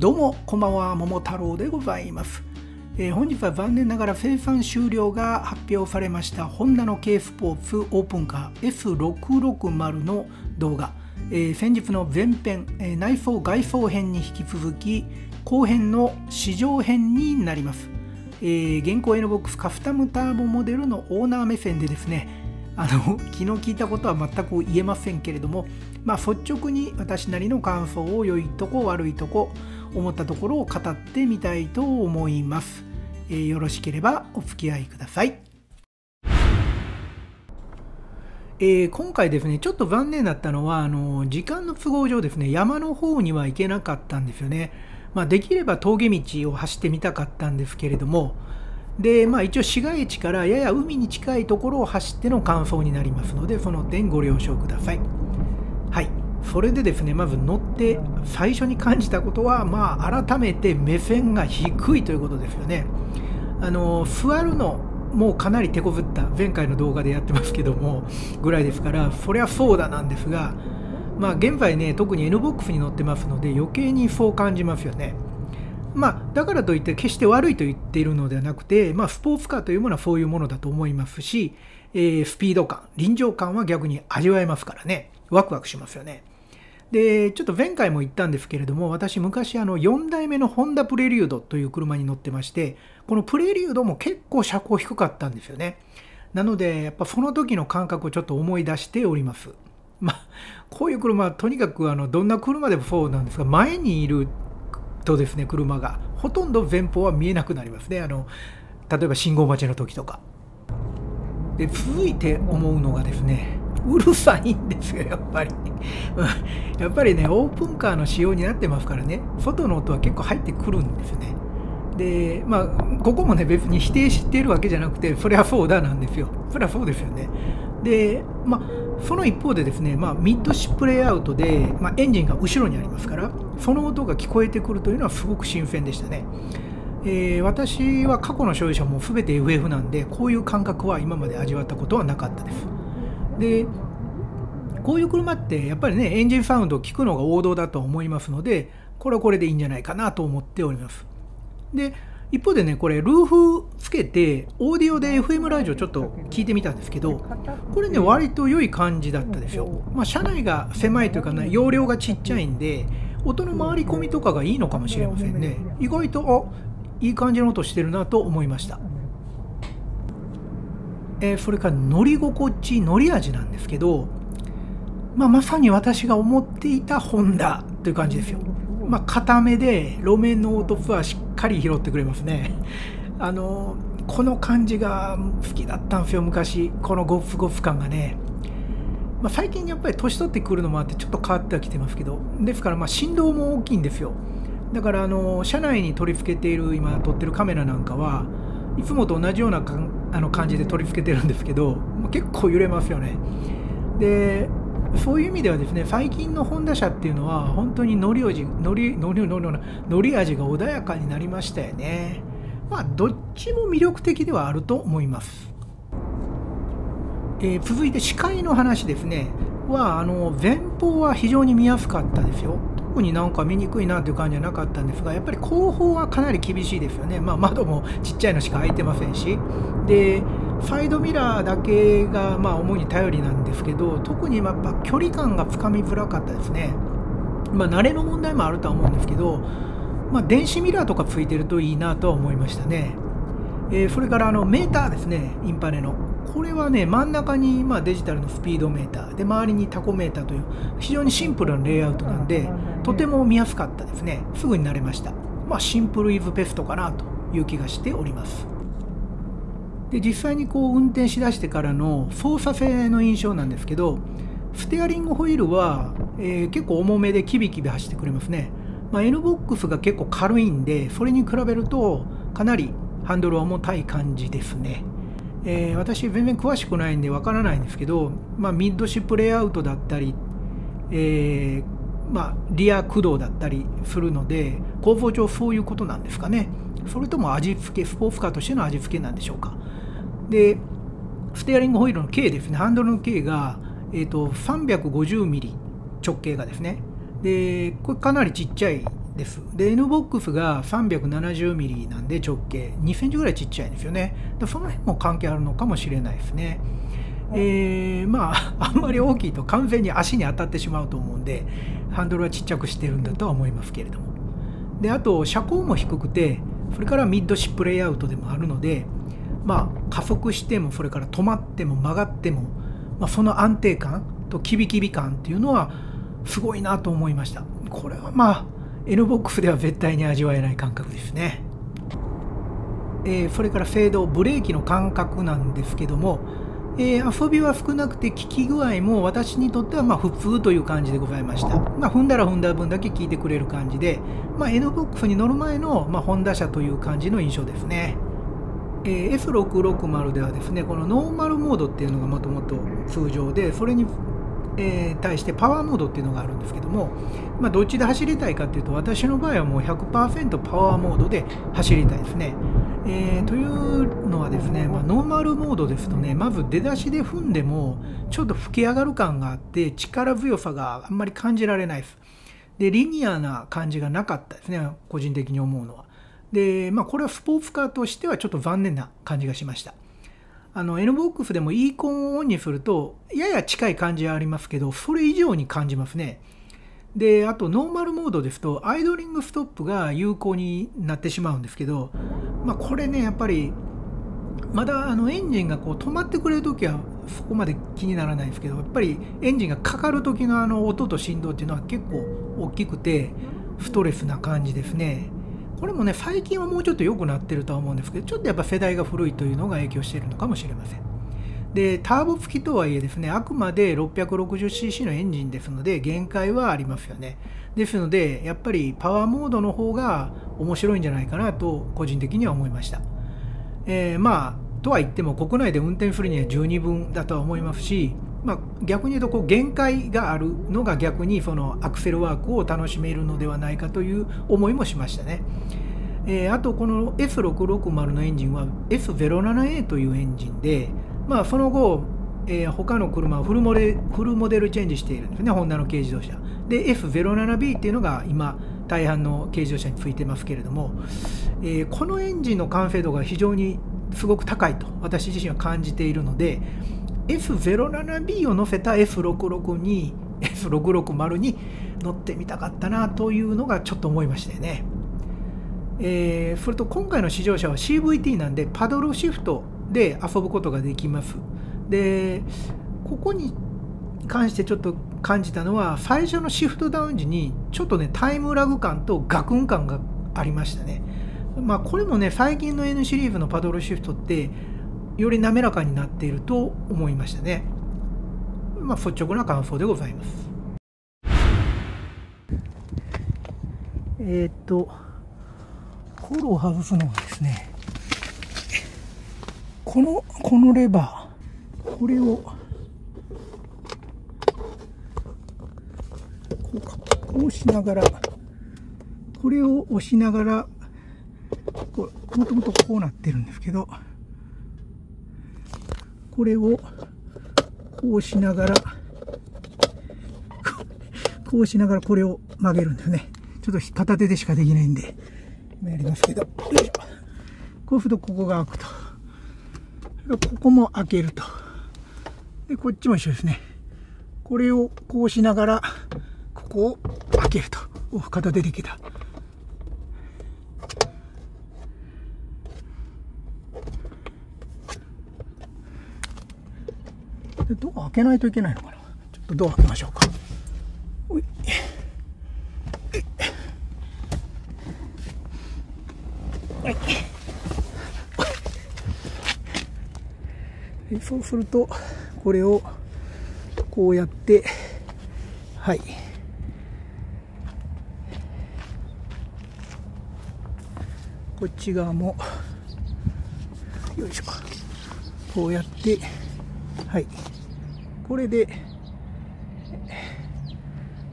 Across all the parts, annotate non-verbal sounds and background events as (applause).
どうもこんばんは桃太郎でございます、えー、本日は残念ながら生産終了が発表されましたホンダの K スポーツオープンカー S660 の動画、えー、先日の前編、えー、内装外装編に引き続き後編の試乗編になります、えー、現行 NBOX カスタムターボモデルのオーナー目線でですねあの (laughs) 昨日聞いたことは全く言えませんけれども、まあ、率直に私なりの感想を良いとこ悪いとこ思ったところを語ってみたいと思います、えー、よろしければお付き合いください、えー、今回ですねちょっと残念だったのはあの時間の都合上ですね山の方には行けなかったんですよね、まあ、できれば峠道を走ってみたかったんですけれどもで、まあ、一応市街地からやや海に近いところを走っての感想になりますのでその点ご了承ください。はい、それでですねまず乗って最初に感じたことは、まあ、改めて目線が低いということですよね。あの座るのもうかなり手こずった前回の動画でやってますけどもぐらいですからそりゃそうだなんですがまあ現在ね特に NBOX に乗ってますので余計にそう感じますよね。まあ、だからといって決して悪いと言っているのではなくて、まあ、スポーツカーというものはそういうものだと思いますし、えー、スピード感、臨場感は逆に味わえますからね、ワクワクしますよね。で、ちょっと前回も言ったんですけれども、私昔あの4代目のホンダプレリュードという車に乗ってまして、このプレリュードも結構車高低かったんですよね。なので、やっぱその時の感覚をちょっと思い出しております。まあ、こういう車はとにかくあのどんな車でもそうなんですが、前にいるとですね車がほとんど前方は見えなくなりますねあの例えば信号待ちの時とかで続いて思うのがですねうるさいんですよやっぱり。やっぱりねオープンカーの仕様になってますからね。外の音は結構入ってくるんですよね。でまあここもね別に否定してるわけじゃなくてそれはそうだなんですよ。それはそうですよね。でまあその一方でですね、まあ、ミッドシップレイアウトで、まあ、エンジンが後ろにありますからその音が聞こえてくるというのはすごく新鮮でしたね、えー、私は過去の所有者も全て FF なんでこういう感覚は今まで味わったことはなかったです。でこういう車ってやっぱりねエンジンサウンドを聞くのが王道だと思いますのでこれはこれでいいんじゃないかなと思っております。で一方でねこれルーフつけてオーディオで FM ラジオちょっと聞いてみたんですけどこれね割と良い感じだったですよ、まあ、車内が狭いというかね容量がちっちゃいんで音の回り込みとかがいいのかもしれませんね。意外とあいい感じの音してるなと思いました。えー、それから乗り心地乗り味なんですけど、まあ、まさに私が思っていたホンダという感じですよ。まあ、固めで路面の凹凸はしっかり拾ってくれますね。(laughs) あのこの感じが好きだったんですよ昔。このゴフゴフ感がね、まあ、最近やっぱり年取ってくるのもあってちょっと変わってはきてますけど。ですからま振動も大きいんですよ。だからあの車内に取り付けている今撮ってるカメラなんかはいつもと同じような感あの感じで取り付けてるんですけど結構揺れますよね。でそういう意味ではですね最近のホンダ車っていうのは本当に乗り味乗り乗り乗り乗り味が穏やかになりましたよね。まあどっちも魅力的ではあると思います、えー、続いて視界の話ですね。はあの前方は非常に見やすかったですよ。特になんか見にくいなという感じはなかったんですがやっぱり後方はかなり厳しいですよね、まあ、窓もちっちゃいのしか開いてませんし。でサイドミラーだけがまあ主に頼りなんですけど特にやっぱ距離感がつかみづらかったですね。まあ慣れの問題もあるとは思うんですけど、まあ、電子ミラーとかついてるといいなとは思いましたね、え、それからあのメーターですね。インパネの。これはね真ん中にまあデジタルのスピードメーターで周りにタコメーターという非常にシンプルなレイアウトなんでとても見やすかったですね。すぐに慣れました。まあシンプルイズベストかなという気がしております。で実際にこう運転しだしてからの操作性の印象なんですけどステアリングホイールは、えー、結構重めでキビキビ走ってくれますね、まあ、NBOX が結構軽いんでそれに比べるとかなりハンドルは重たい感じですね、えー、私全然詳しくないんでわからないんですけど、まあ、ミッドシップレイアウトだったり、えー、まあ、リア駆動だったりするので構造上そういうことなんですかね。それとも味付けスポーツカーとしての味付けなんでしょうか。でステアリングホイールの径ですね。ハンドルの径が、えーと、350ミリ直径がですね。でこれかなりちっちゃいです。で、N ボックスが 370mm なんで直径2センチぐらいちっちゃいんですよね。その辺も関係あるのかもしれないですね。えー、まあ、(laughs) あんまり大きいと完全に足に当たってしまうと思うんで、ハンドルはちっちゃくしてるんだとは思いますけれども。で、あと、車高も低くて、それからミッドシップレイアウトでもあるので、まあ、加速しても、それから止まっても曲がっても、まあ、その安定感とキビキビ感っていうのは、すごいなと思いました。これはまあ、N ボックスでは絶対に味わえない感覚ですね。えー、それからフェード、ブレーキの感覚なんですけども、えー、遊びは少なくて効き具合も私にとってはま普通という感じでございました。まあ、踏んだら踏んだ分だけ効いてくれる感じで、まあ、N ボックスに乗る前の、まホンダ車という感じの印象ですね。えー、S660 ではですね、このノーマルモードっていうのがもともと通常で、それにえー、対してパワーモードっていうのがあるんですけども、まあ、どっちで走りたいかっていうと私の場合はもう100%パワーモードで走りたいですね。えー、というのはですね、まあ、ノーマルモードですとねまず出だしで踏んでもちょっと吹き上がる感があって力強さがあんまり感じられないです。でリニアな感じがなかったですね個人的に思うのは。でまあこれはスポーツカーとしてはちょっと残念な感じがしました。あの NBOX でもイーコンをオンにするとやや近い感じはありますけどそれ以上に感じますねであとノーマルモードですとアイドリングストップが有効になってしまうんですけど、まあ、これねやっぱりまだあのエンジンがこう止まってくれるときはそこまで気にならないんですけどやっぱりエンジンがかかる時のあの音と振動っていうのは結構大きくてストレスな感じですね。これもね、最近はもうちょっと良くなってるとは思うんですけど、ちょっとやっぱ世代が古いというのが影響しているのかもしれません。で、ターボ付きとはいえですね、あくまで 660cc のエンジンですので、限界はありますよね。ですので、やっぱりパワーモードの方が面白いんじゃないかなと、個人的には思いました。えー、まあ、とは言っても、国内で運転するには十二分だとは思いますし、まあ、逆に言うとこう限界があるのが逆にそのアクセルワークを楽しめるのではないかという思いもしましたね。えー、あとこの S660 のエンジンは S07A というエンジンで、まあ、その後、えー、他の車をフルモデフルモデルチェンジしているんですね、ホンダの軽自動車。で、F07B っていうのが今、大半の軽自動車についてますけれども、えー、このエンジンの完成度が非常にすごく高いと私自身は感じているので、F07B を乗せた F66 に F660 に乗ってみたかったなというのがちょっと思いましたよね。えー、それと今回の試乗車は CVT なんでパドルシフトで遊ぶことができます。で、ここに関してちょっと感じたのは最初のシフトダウン時にちょっとねタイムラグ感とガクン感がありましたね。まあこれもね最近の N シリーズのパドルシフトってより滑らかになっていると思いましたね。まあ、率直な感想でございます。えー、っと、フォロを外すのはですね、この、このレバー、これを、こうか、こうしながら、これを押しながら、こもともとこうなってるんですけど、これをこうしながら、(laughs) こうしながらこれを曲げるんだよね。ちょっと片手でしかできないんで、今やりますけど、よいしょ。こうするとここが開くと。ここも開けると。で、こっちも一緒ですね。これをこうしながら、ここを開けると。お、片手でいけた。ドア開けないといけないのかなちょっとドア開けましょうか。おい。はい。そうすると、これをこうやって、はい。こっち側も、よいしょ。こうやって、はい。これで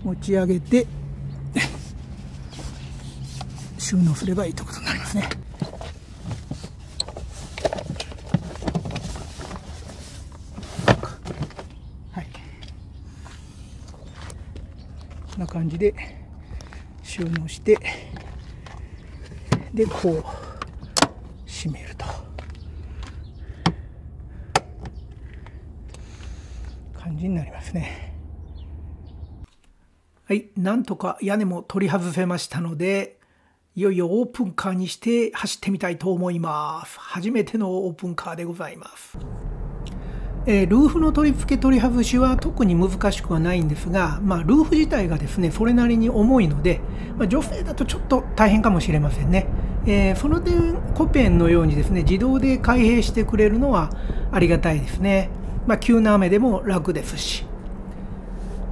持ち上げて (laughs) 収納すればいいということになりますね。はい。こんな感じで収納してでこう閉めると感じになりますね。はいなんとか屋根も取り外せましたのでいよいよオープンカーにして走ってみたいと思います。初めてのオープンカーでございます。えー、ルーフの取り付け取り外しは特に難しくはないんですが、まあ、ルーフ自体がですねそれなりに重いので、まあ、女性だとちょっと大変かもしれませんね、えー、その点コペンのようにですね自動で開閉してくれるのはありがたいですね、まあ、急な雨でも楽ですし。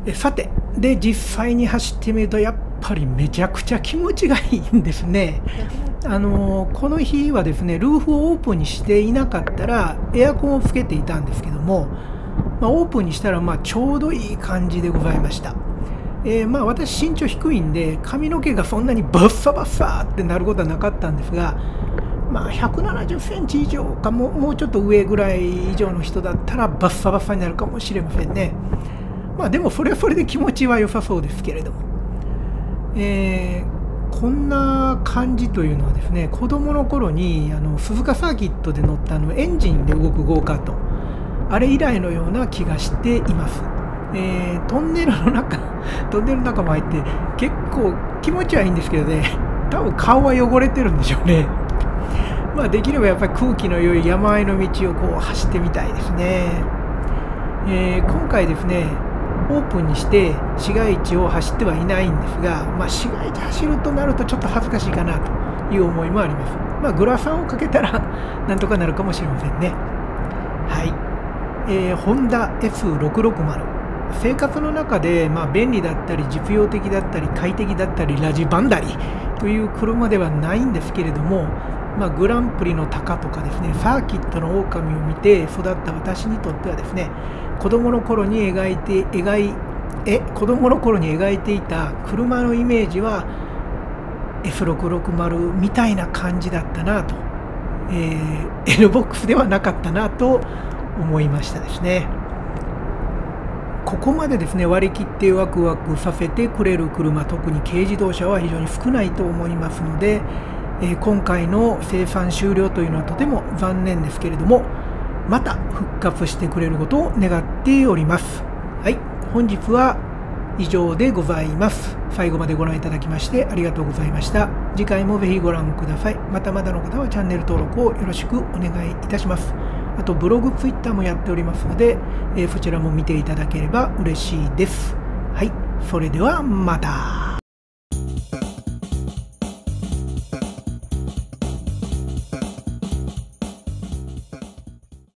えさてで実際に走ってみるとやっぱりめちゃくちゃ気持ちがいいんですね。あのこの日はですねルーフをオープンにしていなかったらエアコンをつけていたんですけども、まあ、オープンにしたらまあちょうどいい感じでございました。えー、まあ私身長低いんで髪の毛がそんなにバッサバッサってなることはなかったんですが、まあ、170センチ以上かももうちょっと上ぐらい以上の人だったらバッサバッサになるかもしれませんね。まあでもそれはそれで気持ちは良さそうですけれども。えー、こんな感じというのはですね子供の頃にあの鈴鹿サーキットで乗ったあのエンジンで動くゴーカート。あれ以来のような気がしています、えー、トンネルの中 (laughs) トンネルの中も入って結構気持ちはいいんですけどね多分顔は汚れてるんでしょうね。まあできればやっぱり空気の良い山あいの道をこう走ってみたいですね、えー、今回ですねオープンにして市街地を走ってはいないんですが、まあ、市街地走るとなるとちょっと恥ずかしいかなという思いもあります。まあ、グラサンをかけたら (laughs) なんとかなるかもしれませんね。はい。えー、ホンダ F660。生活の中で、まあ、便利だったり実用的だったり快適だったりラジバンダリという車ではないんですけれども、まあ、グランプリの鷹とかですねサーキットの狼を見て育った私にとってはですね子供の頃に描いて描いえ子供の頃に描いていた車のイメージは F660 みたいな感じだったなと、えー、(laughs) N ボックスではなかったなと思いましたですね。ここまでですね割り切ってワクワクさせてくれる車特に軽自動車は非常に少ないと思いますので、えー、今回の生産終了というのはとても残念ですけれどもまた復活してくれることを願っております。はい、本日は以上でございます。最後までご覧いただきましてありがとうございました。次回もぜひご覧ください。またまだの方はチャンネル登録をよろしくお願いいたします。あとブログ、ツイッターもやっておりますので、えー、そちらも見ていただければ嬉しいです。はい、それではまた。